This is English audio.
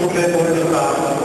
Muslim Women's Club.